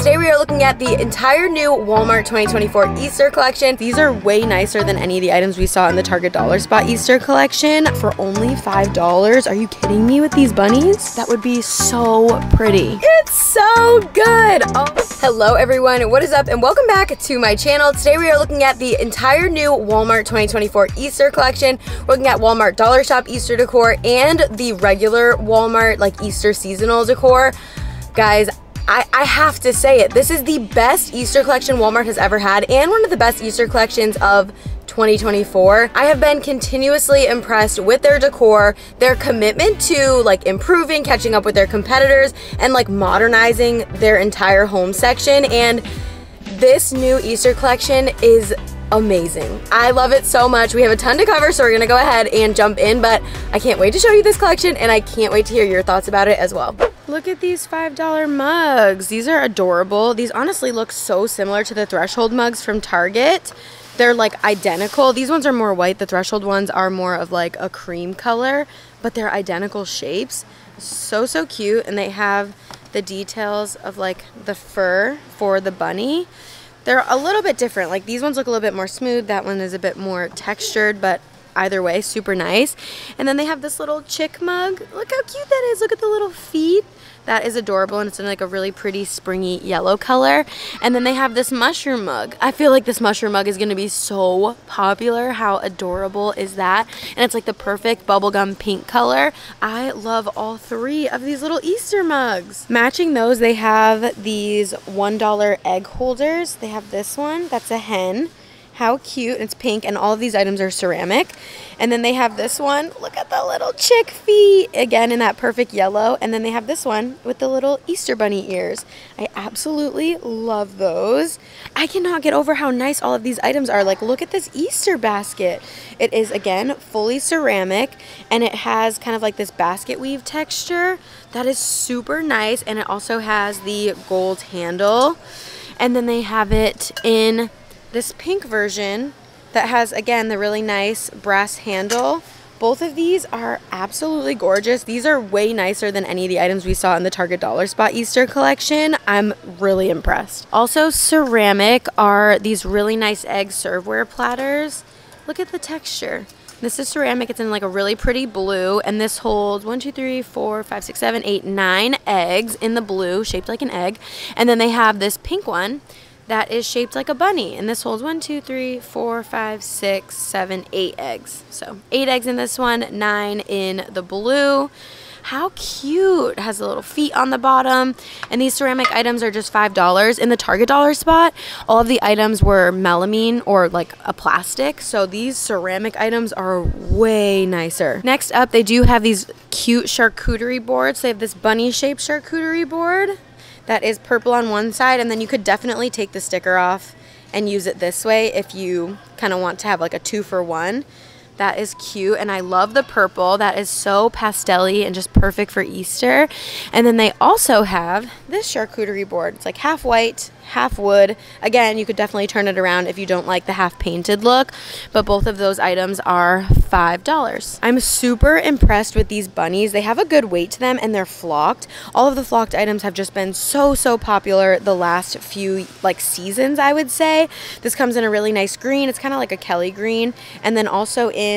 Today we are looking at the entire new Walmart 2024 Easter collection. These are way nicer than any of the items we saw in the Target Dollar Spot Easter collection for only $5. Are you kidding me with these bunnies? That would be so pretty. It's so good. Oh. Hello everyone, what is up and welcome back to my channel. Today we are looking at the entire new Walmart 2024 Easter collection. We're looking at Walmart Dollar Shop Easter decor and the regular Walmart like Easter seasonal decor. Guys, I, I, have to say it. This is the best Easter collection Walmart has ever had and one of the best Easter collections of 2024. I have been continuously impressed with their decor, their commitment to like improving, catching up with their competitors, and like modernizing their entire home section. And this new Easter collection is amazing. I love it so much. We have a ton to cover, so we're gonna go ahead and jump in, but I can't wait to show you this collection and I can't wait to hear your thoughts about it as well. Look at these $5 mugs. These are adorable. These honestly look so similar to the Threshold mugs from Target. They're like identical. These ones are more white. The Threshold ones are more of like a cream color, but they're identical shapes. So, so cute. And they have the details of like the fur for the bunny. They're a little bit different. Like these ones look a little bit more smooth. That one is a bit more textured, but either way, super nice. And then they have this little chick mug. Look how cute that is. Look at the little feet. That is adorable and it's in like a really pretty springy yellow color. And then they have this mushroom mug. I feel like this mushroom mug is going to be so popular. How adorable is that? And it's like the perfect bubblegum pink color. I love all three of these little Easter mugs. Matching those, they have these $1 egg holders. They have this one. That's a hen. How cute. It's pink and all of these items are ceramic. And then they have this one. Look at the little chick feet. Again, in that perfect yellow. And then they have this one with the little Easter bunny ears. I absolutely love those. I cannot get over how nice all of these items are. Like, look at this Easter basket. It is, again, fully ceramic. And it has kind of like this basket weave texture. That is super nice. And it also has the gold handle. And then they have it in this pink version that has, again, the really nice brass handle. Both of these are absolutely gorgeous. These are way nicer than any of the items we saw in the Target Dollar Spot Easter collection. I'm really impressed. Also ceramic are these really nice egg serveware platters. Look at the texture. This is ceramic. It's in like a really pretty blue, and this holds one, two, three, four, five, six, seven, eight, nine eggs in the blue, shaped like an egg. And then they have this pink one that is shaped like a bunny. And this holds one, two, three, four, five, six, seven, eight eggs. So eight eggs in this one, nine in the blue. How cute. Has the little feet on the bottom. And these ceramic items are just $5. In the Target dollar spot, all of the items were melamine or like a plastic. So these ceramic items are way nicer. Next up, they do have these cute charcuterie boards. They have this bunny shaped charcuterie board that is purple on one side and then you could definitely take the sticker off and use it this way if you kind of want to have like a two for one. That is cute and I love the purple. That is so pastelly and just perfect for Easter. And then they also have this charcuterie board. It's like half white, half wood. Again, you could definitely turn it around if you don't like the half painted look, but both of those items are $5. I'm super impressed with these bunnies. They have a good weight to them and they're flocked. All of the flocked items have just been so, so popular the last few like seasons, I would say. This comes in a really nice green. It's kind of like a Kelly green. And then also in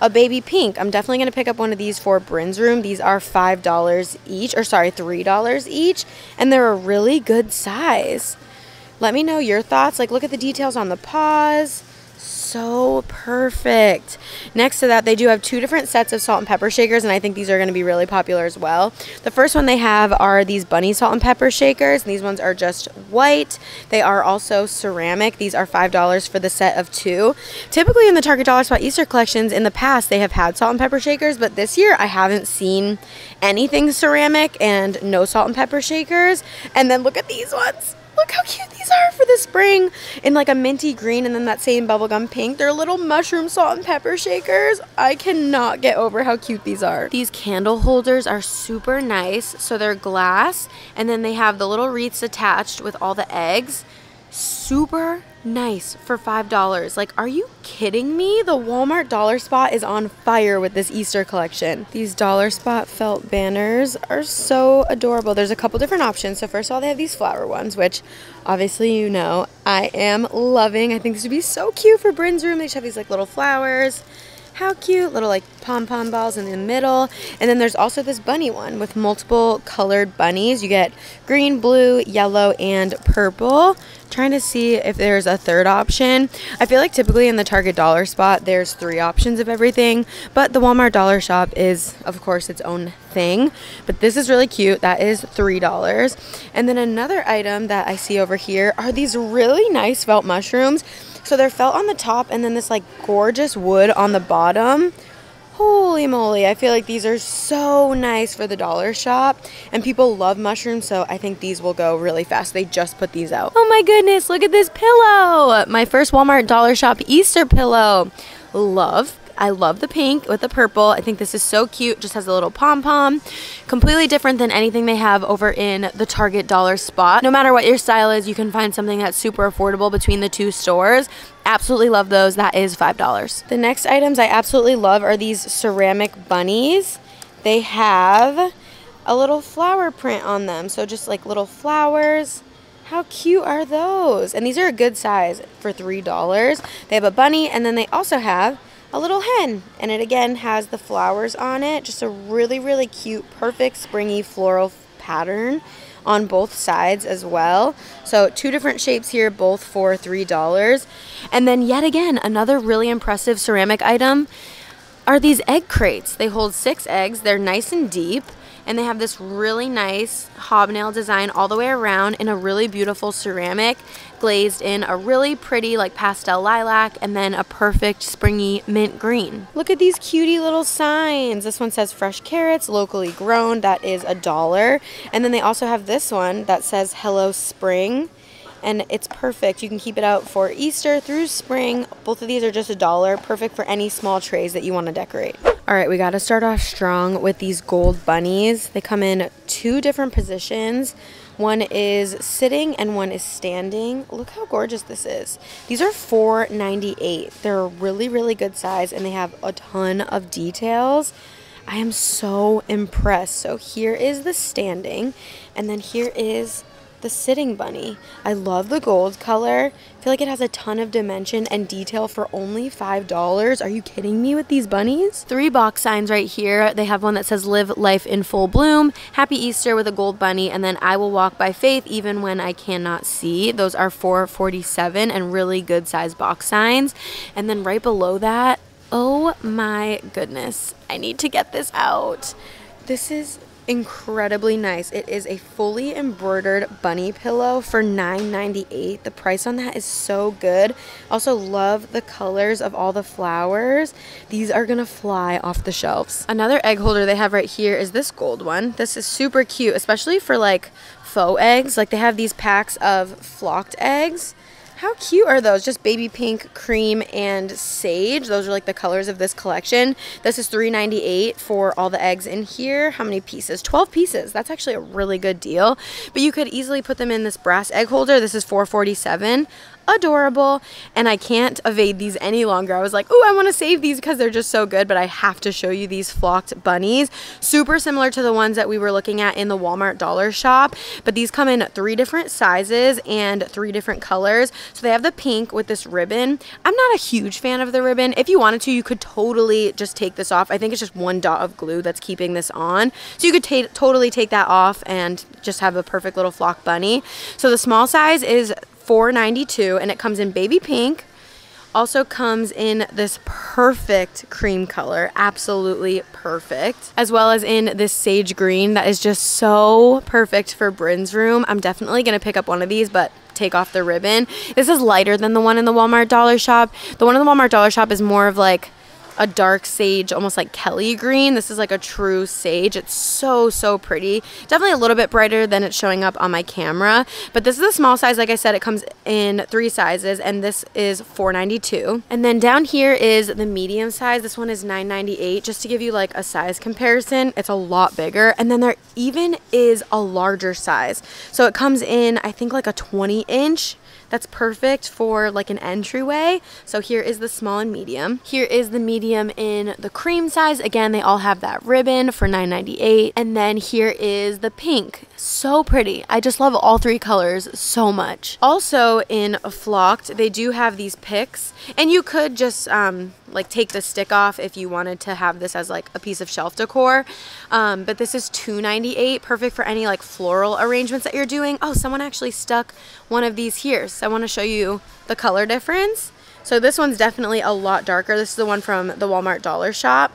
a baby pink. I'm definitely going to pick up one of these for Bryn's room. These are $5 each, or sorry, $3 each, and they're a really good size. Let me know your thoughts. Like, look at the details on the paws. So perfect. Next to that, they do have two different sets of salt and pepper shakers, and I think these are going to be really popular as well. The first one they have are these bunny salt and pepper shakers, and these ones are just white. They are also ceramic. These are $5 for the set of two. Typically in the Target Dollar Spot Easter collections, in the past, they have had salt and pepper shakers, but this year I haven't seen anything ceramic and no salt and pepper shakers. And then look at these ones. Look how cute these are for the spring in like a minty green and then that same bubblegum pink. They're little mushroom salt and pepper shakers. I cannot get over how cute these are. These candle holders are super nice. So they're glass and then they have the little wreaths attached with all the eggs. Super nice for $5. Like, are you kidding me? The Walmart Dollar Spot is on fire with this Easter collection. These Dollar Spot felt banners are so adorable. There's a couple different options. So first of all, they have these flower ones, which obviously you know I am loving. I think this would be so cute for Bryn's room. They just have these like little flowers. How cute, little like pom-pom balls in the middle. And then there's also this bunny one with multiple colored bunnies. You get green, blue, yellow, and purple. Trying to see if there's a third option. I feel like typically in the Target dollar spot, there's three options of everything, but the Walmart dollar shop is, of course, its own thing. But this is really cute. That is $3. And then another item that I see over here are these really nice felt mushrooms. So they're felt on the top and then this like gorgeous wood on the bottom. Holy moly, I feel like these are so nice for the dollar shop and people love mushrooms so I think these will go really fast. They just put these out. Oh my goodness, look at this pillow. My first Walmart dollar shop Easter pillow. Love I love the pink with the purple. I think this is so cute. Just has a little pom-pom. Completely different than anything they have over in the Target dollar spot. No matter what your style is, you can find something that's super affordable between the two stores. Absolutely love those. That is $5. The next items I absolutely love are these ceramic bunnies. They have a little flower print on them. So just like little flowers. How cute are those? And these are a good size for $3. They have a bunny and then they also have a little hen and it again has the flowers on it. Just a really really cute perfect springy floral pattern on both sides as well. So two different shapes here both for three dollars. And then yet again another really impressive ceramic item are these egg crates. They hold six eggs. They're nice and deep and they have this really nice hobnail design all the way around in a really beautiful ceramic glazed in a really pretty like pastel lilac and then a perfect springy mint green. Look at these cutie little signs. This one says fresh carrots, locally grown. That is a dollar. And then they also have this one that says hello spring and it's perfect. You can keep it out for Easter through spring. Both of these are just a dollar, perfect for any small trays that you want to decorate. All right, we got to start off strong with these gold bunnies. They come in two different positions. One is sitting and one is standing. Look how gorgeous this is. These are $4.98. They're a really, really good size and they have a ton of details. I am so impressed. So here is the standing and then here is the sitting bunny. I love the gold color. I feel like it has a ton of dimension and detail for only $5. Are you kidding me with these bunnies? Three box signs right here. They have one that says live life in full bloom, happy Easter with a gold bunny, and then I will walk by faith even when I cannot see. Those are 447 and really good size box signs. And then right below that, oh my goodness, I need to get this out. This is incredibly nice. It is a fully embroidered bunny pillow for $9.98. The price on that is so good. Also love the colors of all the flowers. These are gonna fly off the shelves. Another egg holder they have right here is this gold one. This is super cute, especially for like faux eggs. Like they have these packs of flocked eggs how cute are those? Just baby pink, cream, and sage. Those are like the colors of this collection. This is $3.98 for all the eggs in here. How many pieces? 12 pieces. That's actually a really good deal. But you could easily put them in this brass egg holder. This is $4.47 adorable and I can't evade these any longer. I was like, oh, I want to save these because they're just so good, but I have to show you these flocked bunnies. Super similar to the ones that we were looking at in the Walmart dollar shop, but these come in three different sizes and three different colors. So they have the pink with this ribbon. I'm not a huge fan of the ribbon. If you wanted to, you could totally just take this off. I think it's just one dot of glue that's keeping this on. So you could totally take that off and just have a perfect little flock bunny. So the small size is $4.92 and it comes in baby pink. Also comes in this perfect cream color, absolutely perfect, as well as in this sage green that is just so perfect for Bryn's room. I'm definitely gonna pick up one of these, but take off the ribbon. This is lighter than the one in the Walmart dollar shop. The one in the Walmart dollar shop is more of like a dark sage, almost like Kelly green. This is like a true sage. It's so, so pretty. Definitely a little bit brighter than it's showing up on my camera. But this is a small size. Like I said, it comes in three sizes and this is $4.92. And then down here is the medium size. This one is $9.98. Just to give you like a size comparison, it's a lot bigger. And then there even is a larger size. So it comes in, I think like a 20 inch that's perfect for like an entryway. So here is the small and medium. Here is the medium in the cream size. Again, they all have that ribbon for $9.98. And then here is the pink. So pretty. I just love all three colors so much. Also in Flocked, they do have these picks and you could just um, like take the stick off if you wanted to have this as like a piece of shelf decor. Um, but this is $2.98, perfect for any like floral arrangements that you're doing. Oh, someone actually stuck one of these here. So I want to show you the color difference. So this one's definitely a lot darker. This is the one from the Walmart Dollar Shop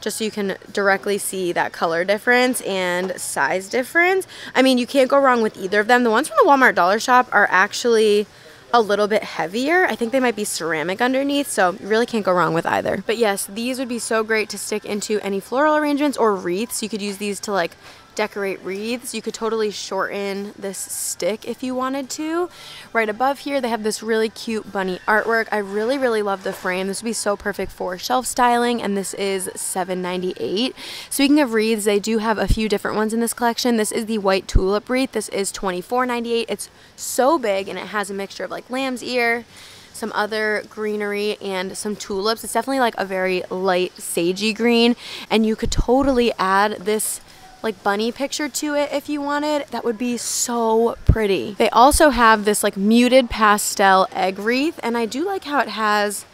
just so you can directly see that color difference and size difference. I mean, you can't go wrong with either of them. The ones from the Walmart Dollar Shop are actually a little bit heavier. I think they might be ceramic underneath, so you really can't go wrong with either. But yes, these would be so great to stick into any floral arrangements or wreaths. You could use these to like decorate wreaths. You could totally shorten this stick if you wanted to. Right above here, they have this really cute bunny artwork. I really, really love the frame. This would be so perfect for shelf styling, and this is $7.98. Speaking of wreaths, they do have a few different ones in this collection. This is the white tulip wreath. This is $24.98. It's so big, and it has a mixture of like lamb's ear, some other greenery and some tulips. It's definitely like a very light sagey green and you could totally add this like bunny picture to it if you wanted. That would be so pretty. They also have this like muted pastel egg wreath and I do like how it has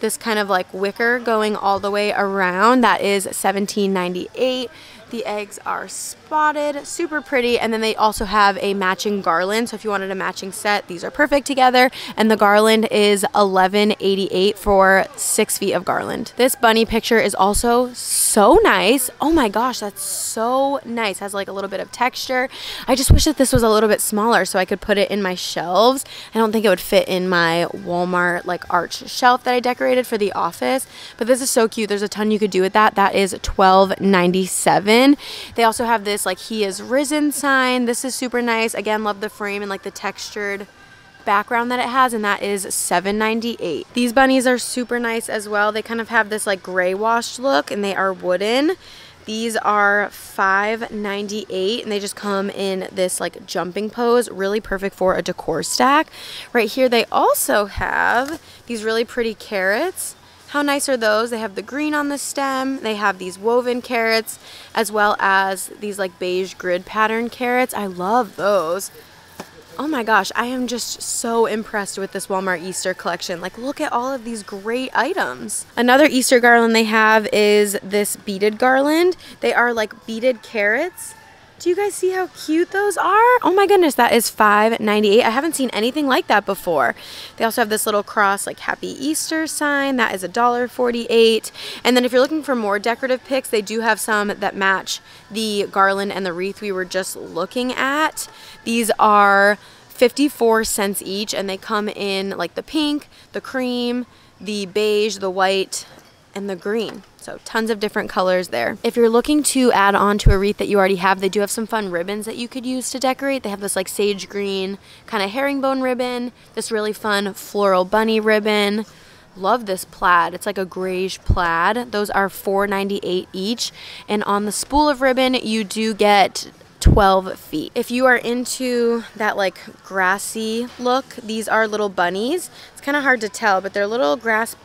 this kind of like wicker going all the way around. That is $17.98. The eggs are spotted, super pretty, and then they also have a matching garland. So if you wanted a matching set, these are perfect together. And the garland is $11.88 for six feet of garland. This bunny picture is also so nice. Oh my gosh, that's so nice. Has like a little bit of texture. I just wish that this was a little bit smaller so I could put it in my shelves. I don't think it would fit in my Walmart like arch shelf that I decorated for the office, but this is so cute. There's a ton you could do with that. That is $12.97 in. They also have this like he is risen sign. This is super nice. Again, love the frame and like the textured background that it has and that is $7.98. These bunnies are super nice as well. They kind of have this like gray washed look and they are wooden. These are $5.98 and they just come in this like jumping pose, really perfect for a decor stack. Right here they also have these really pretty carrots. How nice are those? They have the green on the stem. They have these woven carrots as well as these like beige grid pattern carrots. I love those. Oh my gosh, I am just so impressed with this Walmart Easter collection. Like, look at all of these great items. Another Easter garland they have is this beaded garland. They are like beaded carrots do you guys see how cute those are? Oh my goodness, that is $5.98. I haven't seen anything like that before. They also have this little cross like Happy Easter sign. That is $1.48. And then if you're looking for more decorative picks, they do have some that match the garland and the wreath we were just looking at. These are 54 cents each and they come in like the pink, the cream, the beige, the white, and the green. So tons of different colors there. If you're looking to add on to a wreath that you already have, they do have some fun ribbons that you could use to decorate. They have this like sage green kind of herringbone ribbon, this really fun floral bunny ribbon. Love this plaid. It's like a grayish plaid. Those are $4.98 each. And on the spool of ribbon, you do get 12 feet. If you are into that like grassy look, these are little bunnies. It's kind of hard to tell, but they're little grass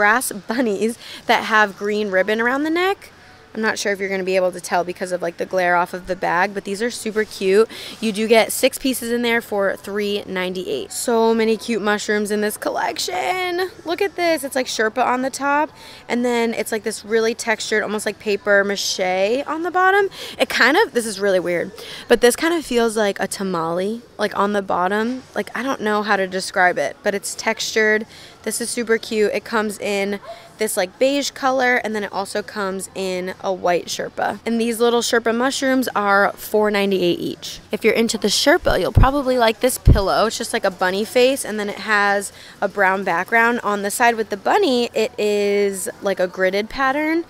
grass bunnies that have green ribbon around the neck. I'm not sure if you're going to be able to tell because of like the glare off of the bag, but these are super cute. You do get six pieces in there for $3.98. So many cute mushrooms in this collection. Look at this. It's like Sherpa on the top, and then it's like this really textured, almost like paper mache on the bottom. It kind of, this is really weird, but this kind of feels like a tamale, like on the bottom. Like, I don't know how to describe it, but it's textured This is super cute. It comes in this like beige color and then it also comes in a white Sherpa. And these little Sherpa mushrooms are $4.98 each. If you're into the Sherpa, you'll probably like this pillow. It's just like a bunny face and then it has a brown background. On the side with the bunny, it is like a gridded pattern.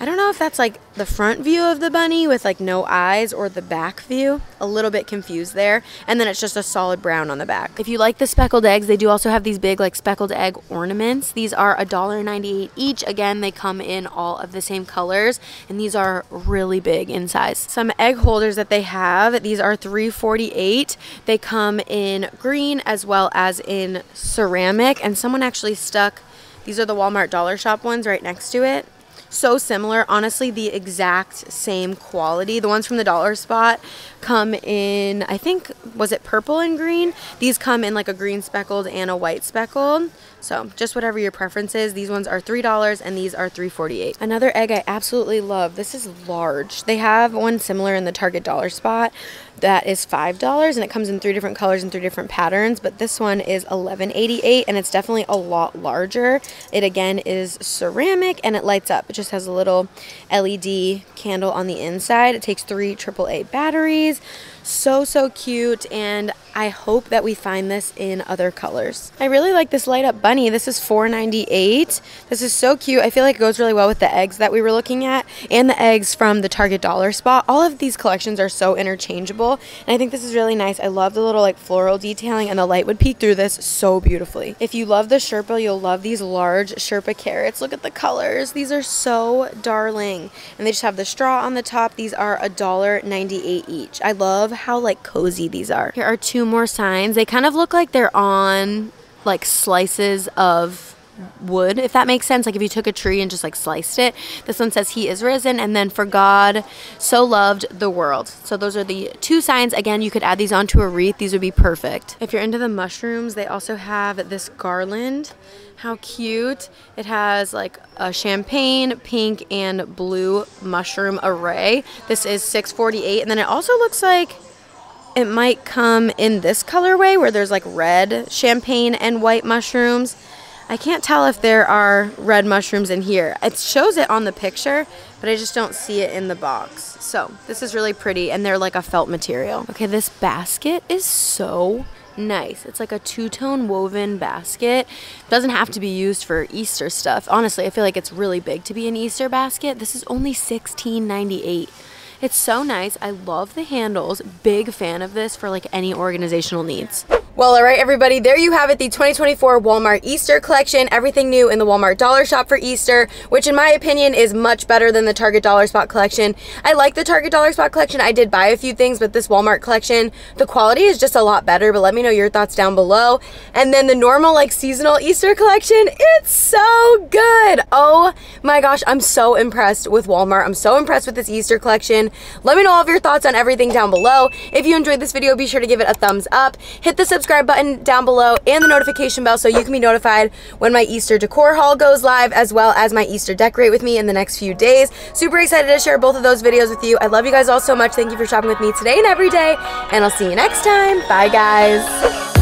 I don't know if that's like the front view of the bunny with like no eyes or the back view. A little bit confused there. And then it's just a solid brown on the back. If you like the speckled eggs, they do also have these big like speckled egg ornaments. These are $1.98 each. Again, they come in all of the same colors and these are really big in size. Some egg holders that they have, these are $3.48. They come in green as well as in ceramic and someone actually stuck these are the Walmart Dollar Shop ones right next to it so similar. Honestly the exact same quality. The ones from the dollar spot come in i think was it purple and green? These come in like a green speckled and a white speckled. So just whatever your preference is. These ones are three dollars and these are 3.48 another egg i absolutely love. This is large. They have one similar in the target dollar spot that is five dollars and it comes in three different colors and three different patterns but this one is 11.88 and it's definitely a lot larger. It again is ceramic and it lights up. It just has a little led candle on the inside. It takes three aaa batteries. So so cute and I hope that we find this in other colors. I really like this light up bunny. This is $4.98. This is so cute. I feel like it goes really well with the eggs that we were looking at and the eggs from the Target dollar spot. All of these collections are so interchangeable and I think this is really nice. I love the little like floral detailing and the light would peek through this so beautifully. If you love the Sherpa, you'll love these large Sherpa carrots. Look at the colors. These are so darling. And they just have the straw on the top. These are $1.98 each. I love how like cozy these are. Here are two more signs. They kind of look like they're on like slices of wood, if that makes sense. Like if you took a tree and just like sliced it. This one says he is risen and then for God so loved the world. So those are the two signs. Again, you could add these onto a wreath. These would be perfect. If you're into the mushrooms, they also have this garland. How cute. It has like a champagne, pink, and blue mushroom array. This is 648 and then it also looks like it might come in this colorway where there's like red champagne and white mushrooms. I can't tell if there are red mushrooms in here. It shows it on the picture, but I just don't see it in the box. So this is really pretty and they're like a felt material. Okay, this basket is so nice. It's like a two-tone woven basket. Doesn't have to be used for Easter stuff. Honestly, I feel like it's really big to be an Easter basket. This is only $16.98. It's so nice. I love the handles. Big fan of this for like any organizational needs. Well, all right, everybody, there you have it, the 2024 Walmart Easter collection. Everything new in the Walmart Dollar Shop for Easter, which in my opinion is much better than the Target Dollar Spot collection. I like the Target Dollar Spot collection. I did buy a few things, but this Walmart collection, the quality is just a lot better, but let me know your thoughts down below. And then the normal like seasonal Easter collection, it's so good. Oh my gosh, I'm so impressed with Walmart. I'm so impressed with this Easter collection. Let me know all of your thoughts on everything down below. If you enjoyed this video, be sure to give it a thumbs up. Hit the subscribe subscribe button down below and the notification bell so you can be notified when my Easter decor haul goes live as well as my Easter decorate with me in the next few days. Super excited to share both of those videos with you. I love you guys all so much. Thank you for shopping with me today and every day and I'll see you next time. Bye guys.